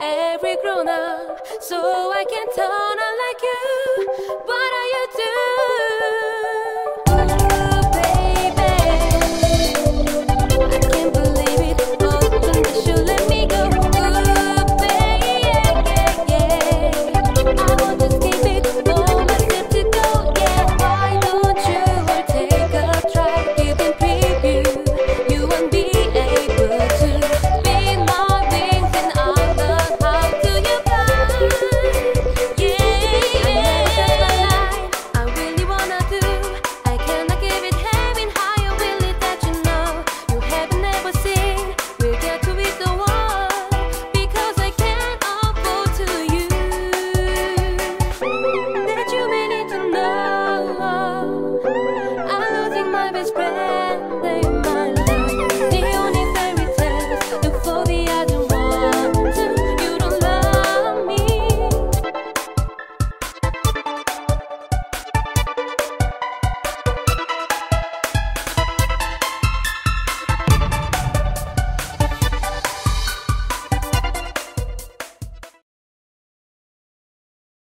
every grown up, so I can turn on like you. But I